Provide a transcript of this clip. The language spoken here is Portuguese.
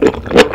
Obrigado.